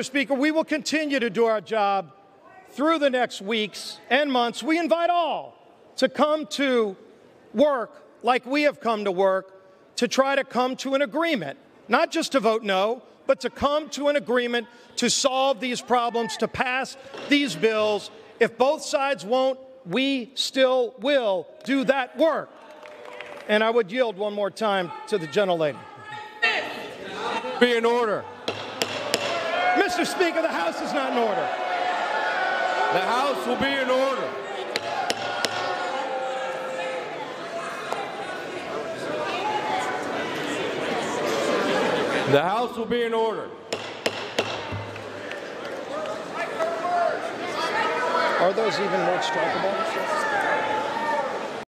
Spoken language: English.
Mr. Speaker, we will continue to do our job through the next weeks and months. We invite all to come to work like we have come to work to try to come to an agreement, not just to vote no, but to come to an agreement to solve these problems, to pass these bills. If both sides won't, we still will do that work. And I would yield one more time to the gentlelady. Be in order. Mr. Speaker, the House is not in order. The House will be in order. The House will be in order. Are those even words strikeable?